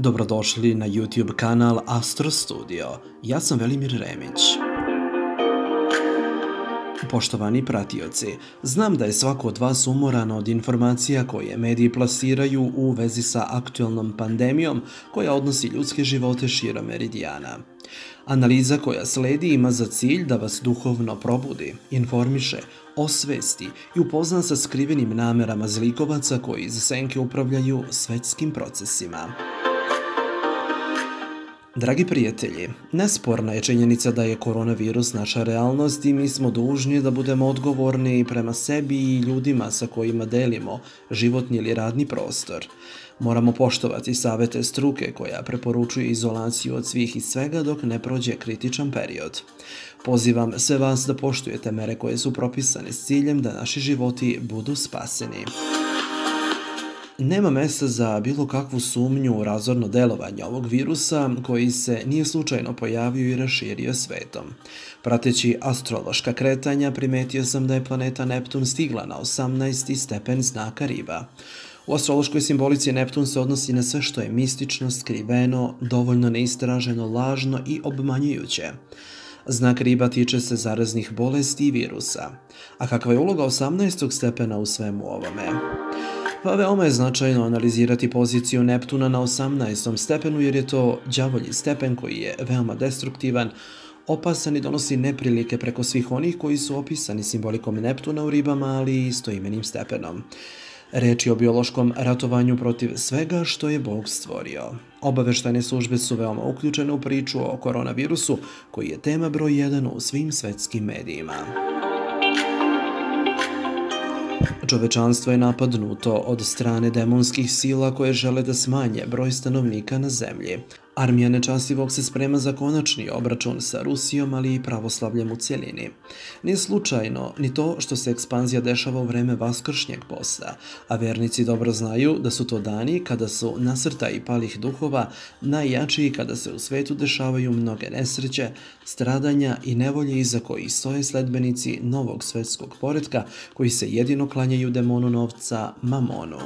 Dobrodošli na YouTube kanal Astro Studio. Ja sam Velimir Remić. Poštovani pratioci, znam da je svako od vas umoran od informacija koje mediji plasiraju u vezi sa aktualnom pandemijom koja odnosi ljudske živote širom meridijana. Analiza koja sledi ima za cilj da vas duhovno probudi, informiše, osvesti i upozna sa skrivenim namerama zlikovaca koji iz senke upravljaju svetskim procesima. Dragi prijatelji, nesporna je činjenica da je koronavirus naša realnost i mi smo dužni da budemo odgovorni prema sebi i ljudima sa kojima delimo životni ili radni prostor. Moramo poštovati savete struke koja preporučuje izolaciju od svih i svega dok ne prođe kritičan period. Pozivam sve vas da poštujete mere koje su propisane s ciljem da naši životi budu spaseni. Nema mesta za bilo kakvu sumnju u razorno delovanje ovog virusa koji se nije slučajno pojavio i raširio svetom. Prateći astrološka kretanja, primetio sam da je planeta Neptun stigla na 18. stepen znaka riba. U astrološkoj simbolici Neptun se odnosi na sve što je mistično, skriveno, dovoljno neistraženo, lažno i obmanjujuće. Znak riba tiče se zaraznih bolesti i virusa. A kakva je uloga 18. stepena u svemu ovome? Pa veoma je značajno analizirati poziciju Neptuna na 18. stepenu jer je to đavolji stepen koji je veoma destruktivan, opasan i donosi neprilike preko svih onih koji su opisani simbolikom Neptuna u ribama, ali i stoimenim stepenom. Reč je o biološkom ratovanju protiv svega što je Bog stvorio. Obaveštajne službe su veoma uključene u priču o koronavirusu, koji je tema broj 1 u svim svetskim medijima. Čovečanstvo je napadnuto od strane demonskih sila koje žele da smanje broj stanovnika na zemlji. Armija nečastivog se sprema za konačni obračun sa Rusijom, ali i pravoslavljem u cijelini. Nije slučajno ni to što se ekspanzija dešava u vreme vaskršnjeg posta, a vernici dobro znaju da su to dani kada su nasrta i palih duhova najjačiji kada se u svetu dešavaju mnoge nesreće, stradanja i nevolje iza koji stoje sledbenici novog svetskog poredka koji se jedino klanjaju demonu novca Mamonu.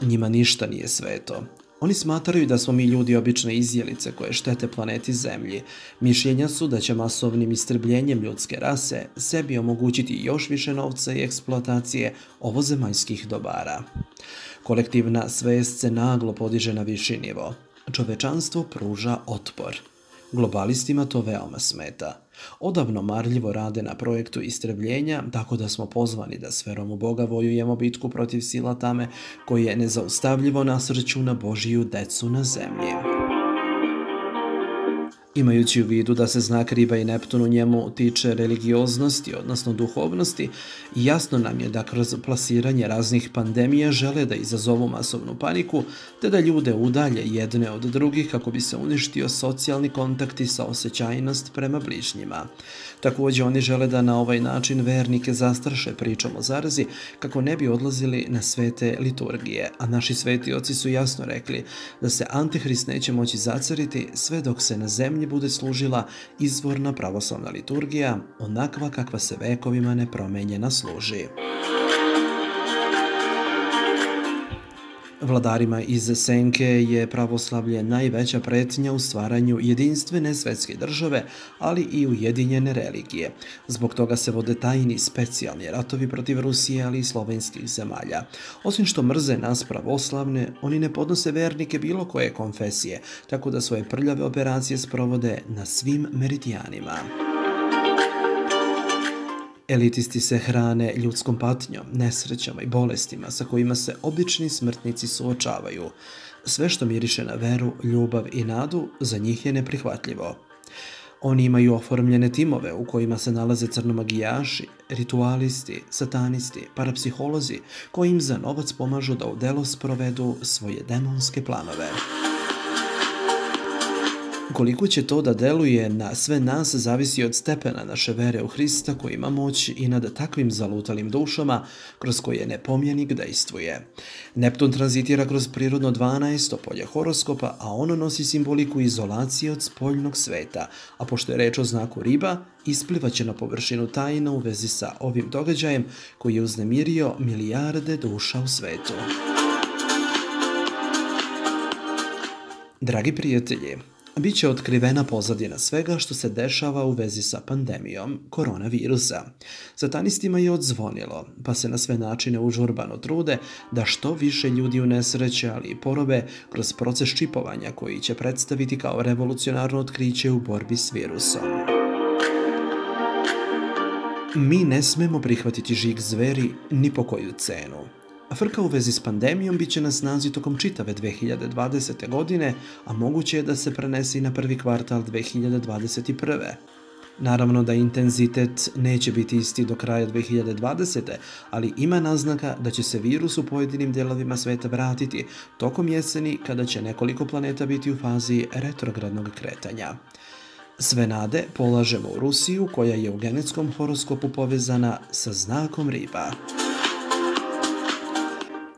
Njima ništa nije sveto. Oni smatraju da smo mi ljudi obične izjelice koje štete planeti Zemlji. Mišljenja su da će masovnim istrbljenjem ljudske rase sebi omogućiti još više novca i eksploatacije ovozemaljskih dobara. Kolektivna svest se naglo podiže na viši nivo. Čovečanstvo pruža otpor. Globalistima to veoma smeta. Odavno marljivo rade na projektu istrebljenja, tako da smo pozvani da s verom u Boga vojujemo bitku protiv sila tame koji je nezaustavljivo nasrću na Božiju decu na zemlji. Imajući u vidu da se znak riba i Neptun u njemu tiče religioznosti, odnosno duhovnosti, jasno nam je da kroz plasiranje raznih pandemija žele da izazovu masovnu paniku, te da ljude udalje jedne od drugih kako bi se uništio socijalni kontakt i saosećajnost prema bližnjima. Također oni žele da na ovaj način vernike zastraše pričom o zarazi kako ne bi odlazili na svete liturgije, a naši sveti oci su jasno rekli da se Antihrist neće moći zacariti sve dok se na zemlji bude služila izvorna pravoslavna liturgija, onakva kakva se vekovima nepromenjena služi. Vladarima iz Senke je pravoslavlje najveća pretnja u stvaranju jedinstvene svetske države, ali i ujedinjene religije. Zbog toga se vode tajni specijalni ratovi protiv Rusije, ali i slovenskih zemalja. Osim što mrze nas pravoslavne, oni ne podnose vernike bilo koje konfesije, tako da svoje prljave operacije sprovode na svim meridijanima. Elitisti se hrane ljudskom patnjom, nesrećama i bolestima sa kojima se obični smrtnici suočavaju. Sve što miriše na veru, ljubav i nadu, za njih je neprihvatljivo. Oni imaju oformljene timove u kojima se nalaze crnomagijaši, ritualisti, satanisti, parapsiholozi, koji im za novac pomažu da u delo sprovedu svoje demonske planove. Koliko će to da deluje na sve nas zavisi od stepena naše vere u Hrista koji ima moć i nad takvim zalutalim dušama kroz koje nepomjenik dejstvuje. Neptun tranzitira kroz prirodno 12. polje horoskopa, a ono nosi simboliku izolacije od spoljnog sveta, a pošto je reč o znaku riba, isplivaće na površinu tajna u vezi sa ovim događajem koji je uznemirio milijarde duša u svetu. Dragi prijatelji, bit će otkrivena pozadina svega što se dešava u vezi sa pandemijom koronavirusa. Satanistima je odzvonilo, pa se na sve načine užurbano trude da što više ljudi u nesreće, ali i porobe kroz proces čipovanja koji će predstaviti kao revolucionarno otkriće u borbi s virusom. Mi ne smemo prihvatiti žig zveri ni po koju cenu. Frka u vezi s pandemijom bit će na snazi tokom čitave 2020. godine, a moguće je da se prenese i na prvi kvartal 2021. Naravno da intenzitet neće biti isti do kraja 2020. ali ima naznaka da će se virus u pojedinim delovima sveta vratiti tokom jeseni kada će nekoliko planeta biti u fazi retrogradnog kretanja. Sve nade polažemo u Rusiju koja je u genetskom horoskopu povezana sa znakom riba.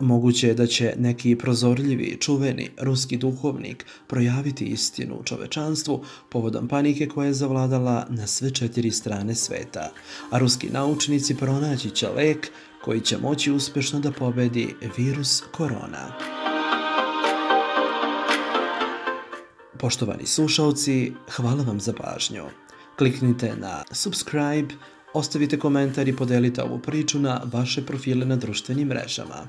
Moguće je da će neki prozorljivi, čuveni ruski duhovnik projaviti istinu u čovečanstvu povodom panike koja je zavladala na sve četiri strane sveta, a ruski naučnici pronaći će lek koji će moći uspešno da pobedi virus korona. Poštovani slušalci, hvala vam za pažnju. Kliknite na subscribe, Ostavite komentar i podelite ovu priču na vaše profile na društvenim mrežama.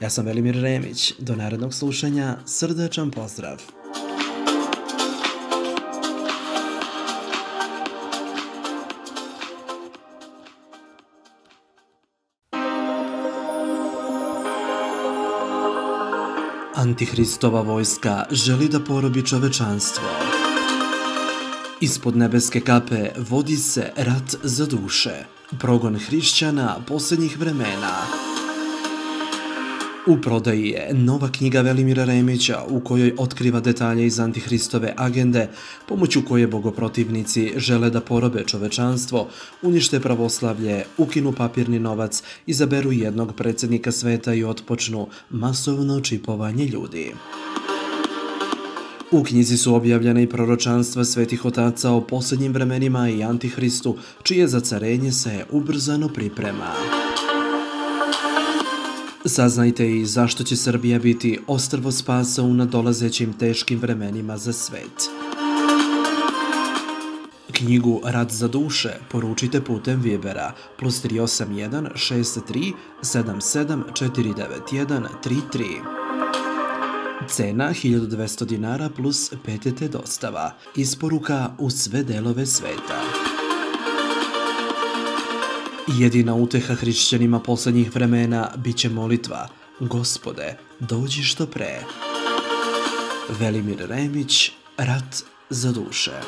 Ja sam Velimir Remić. Do narednog slušanja. Srdačan pozdrav. Antihristova vojska želi da porobi čovečanstvo. Ispod nebeske kape vodi se rat za duše, progon hrišćana posljednjih vremena. U prodaji je nova knjiga Velimira Remića u kojoj otkriva detalje iz Antihristove agende, pomoću koje bogoprotivnici žele da porobe čovečanstvo, unište pravoslavlje, ukinu papirni novac, izaberu jednog predsjednika sveta i otpočnu masovno čipovanje ljudi. U knjizi su objavljene i proročanstva svetih otaca o posljednjim vremenima i antihristu, čije zacarenje se ubrzano priprema. Saznajte i zašto će Srbija biti ostrvo spasa u nadolazećim teškim vremenima za svet. Knjigu Rad za duše poručite putem Vibera plus 381 63 77 491 33. Cena 1200 dinara plus PTT dostava. Isporuka u sve delove sveta. Jedina uteha hrišćanima poslednjih vremena biće molitva. Gospode, dođi što pre. Velimir Remić, Rat za duše.